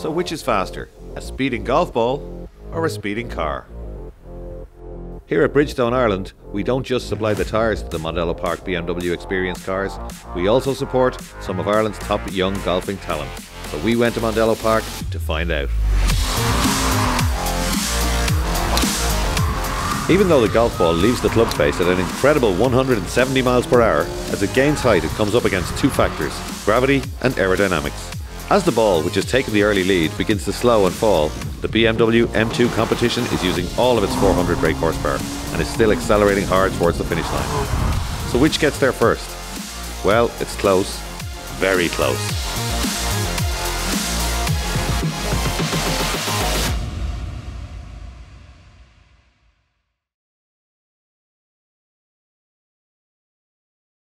So which is faster, a speeding golf ball or a speeding car? Here at Bridgestone Ireland, we don't just supply the tyres to the Mondello Park BMW Experience cars, we also support some of Ireland's top young golfing talent. So we went to Mondello Park to find out. Even though the golf ball leaves the club face at an incredible 170 miles per hour, as it gains height it comes up against two factors, gravity and aerodynamics. As the ball, which has taken the early lead, begins to slow and fall, the BMW M2 competition is using all of its 400 brake horsepower and is still accelerating hard towards the finish line. So which gets there first? Well, it's close. Very close.